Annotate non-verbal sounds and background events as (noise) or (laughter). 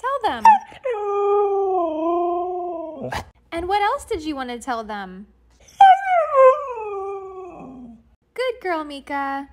Tell them. (laughs) And what else did you want to tell them? (laughs) Good girl, Mika.